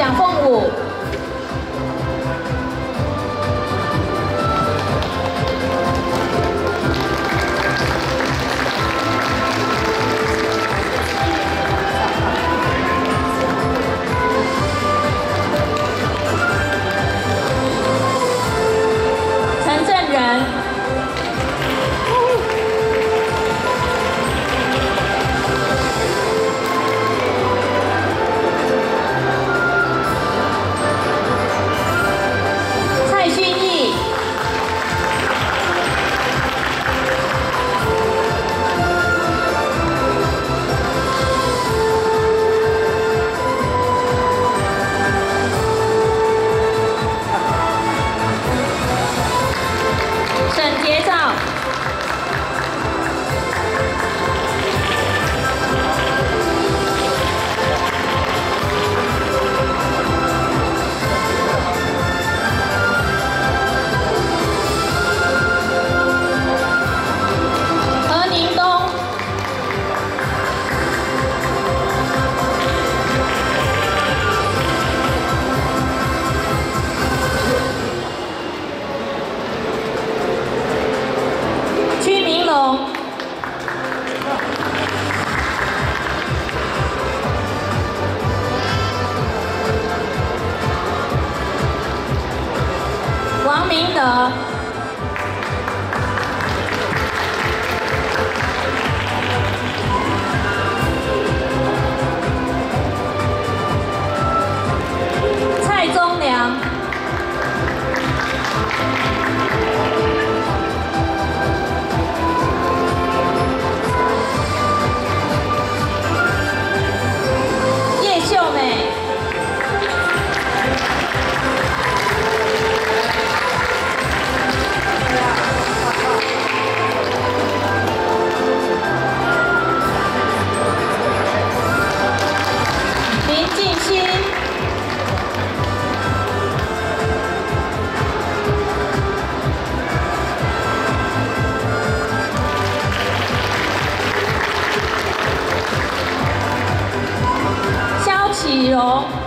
蒋凤武。王明德。林静欣。肖启荣。